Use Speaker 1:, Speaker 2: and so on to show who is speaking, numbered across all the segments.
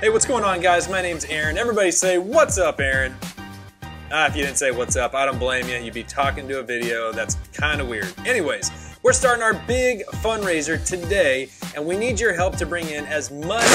Speaker 1: Hey, what's going on, guys? My name's Aaron. Everybody say, What's up, Aaron? Ah, if you didn't say what's up, I don't blame you. You'd be talking to a video that's kind of weird. Anyways, we're starting our big fundraiser today, and we need your help to bring in as much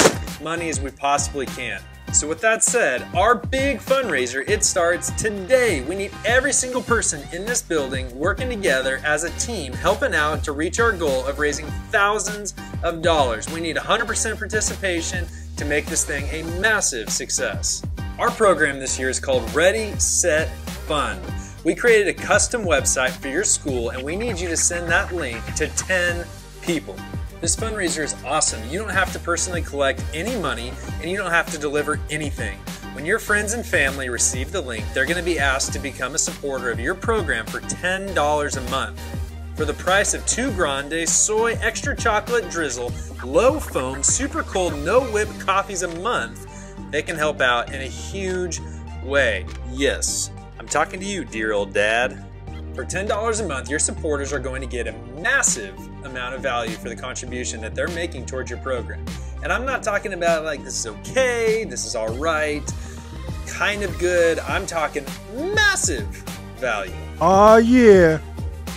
Speaker 1: money as we possibly can. So with that said, our big fundraiser, it starts today. We need every single person in this building working together as a team, helping out to reach our goal of raising thousands of dollars. We need 100% participation to make this thing a massive success. Our program this year is called Ready, Set, Fund. We created a custom website for your school and we need you to send that link to 10 people. This fundraiser is awesome. You don't have to personally collect any money and you don't have to deliver anything. When your friends and family receive the link, they're going to be asked to become a supporter of your program for $10 a month. For the price of two grande, soy, extra chocolate drizzle, low foam, super cold, no whip coffees a month, they can help out in a huge way. Yes, I'm talking to you, dear old dad. For $10 a month, your supporters are going to get a massive amount of value for the contribution that they're making towards your program. And I'm not talking about like this is okay, this is all right, kind of good. I'm talking massive value.
Speaker 2: Aw, yeah.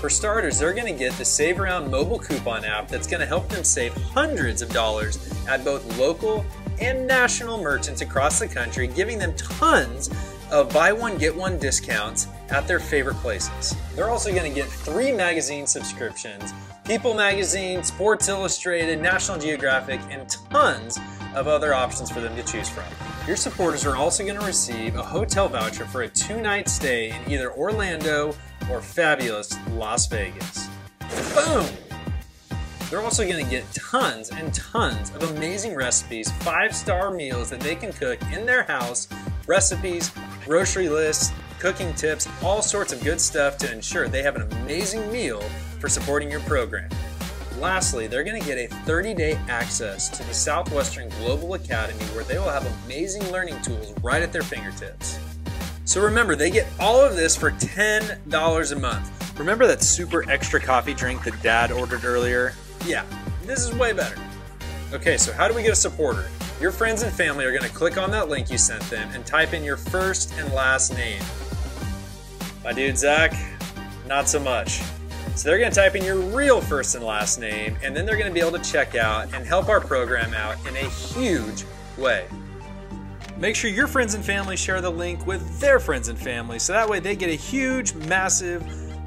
Speaker 1: For starters, they're going to get the Save Around mobile coupon app that's going to help them save hundreds of dollars at both local and national merchants across the country, giving them tons of buy one, get one discounts at their favorite places. They're also going to get three magazine subscriptions People Magazine, Sports Illustrated, National Geographic, and tons of other options for them to choose from. Your supporters are also going to receive a hotel voucher for a two night stay in either Orlando or fabulous Las Vegas. Boom! They're also going to get tons and tons of amazing recipes, five star meals that they can cook in their house, recipes, grocery lists, cooking tips, all sorts of good stuff to ensure they have an amazing meal for supporting your program. Lastly, they're going to get a 30 day access to the Southwestern Global Academy where they will have amazing learning tools right at their fingertips. So remember, they get all of this for $10 a month. Remember that super extra coffee drink that dad ordered earlier? Yeah, this is way better. Okay, so how do we get a supporter? Your friends and family are going to click on that link you sent them and type in your first and last name. My dude Zach, not so much. So they're going to type in your real first and last name, and then they're going to be able to check out and help our program out in a huge way. Make sure your friends and family share the link with their friends and family so that way they get a huge, massive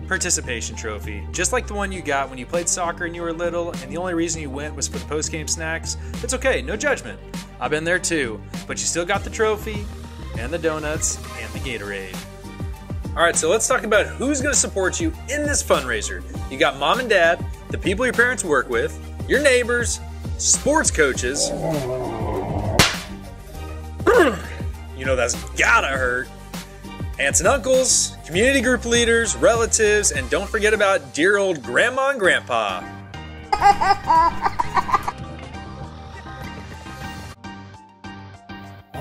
Speaker 1: participation trophy, just like the one you got when you played soccer and you were little and the only reason you went was for the post game snacks. It's okay, no judgment. I've been there too, but you still got the trophy and the donuts and the Gatorade. All right, so let's talk about who's going to support you in this fundraiser. You got mom and dad, the people your parents work with, your neighbors, sports coaches. You know that's gotta hurt. Aunts and uncles, community group leaders, relatives, and don't forget about dear old grandma and grandpa.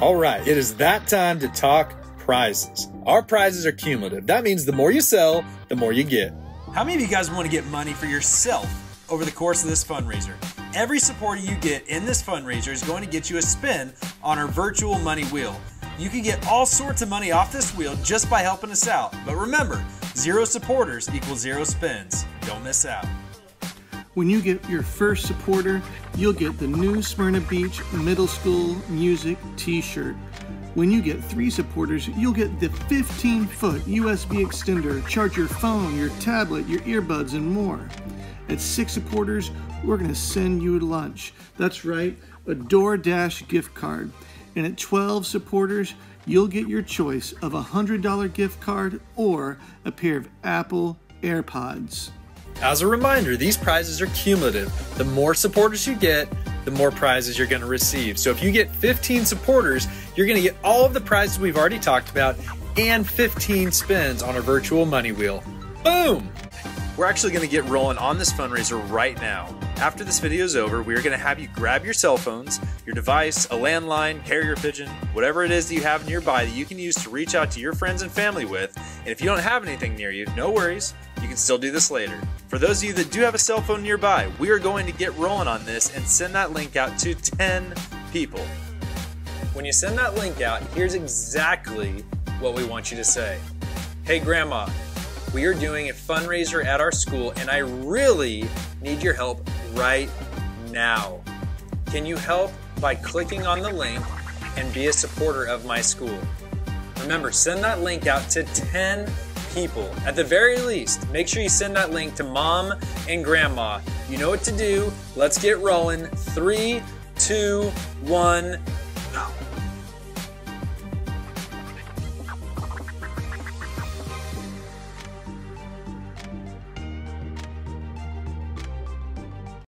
Speaker 1: All right, it is that time to talk prizes. Our prizes are cumulative. That means the more you sell, the more you get. How many of you guys want to get money for yourself over the course of this fundraiser? Every supporter you get in this fundraiser is going to get you a spin on our virtual money wheel. You can get all sorts of money off this wheel just by helping us out. But remember, zero supporters equals zero spins. Don't miss out.
Speaker 2: When you get your first supporter, you'll get the new Smyrna Beach Middle School Music t shirt. When you get three supporters, you'll get the 15 foot USB extender, charge your phone, your tablet, your earbuds, and more. At six supporters, we're going to send you lunch. That's right, a DoorDash gift card. And at 12 supporters, you'll get your choice of a $100 gift card or a pair of Apple AirPods.
Speaker 1: As a reminder, these prizes are cumulative. The more supporters you get, the more prizes you're going to receive. So if you get 15 supporters, you're going to get all of the prizes we've already talked about and 15 spins on a virtual money wheel. Boom! We're actually going to get rolling on this fundraiser right now. After this video is over, we are going to have you grab your cell phones, your device, a landline, carrier pigeon, whatever it is that you have nearby that you can use to reach out to your friends and family with. And if you don't have anything near you, no worries, you can still do this later. For those of you that do have a cell phone nearby, we are going to get rolling on this and send that link out to 10 people. When you send that link out, here's exactly what we want you to say. Hey, Grandma, we are doing a fundraiser at our school and I really need your help right now. Can you help by clicking on the link and be a supporter of my school? Remember, send that link out to 10 people. At the very least, make sure you send that link to mom and grandma. You know what to do. Let's get rolling. Three, two, one,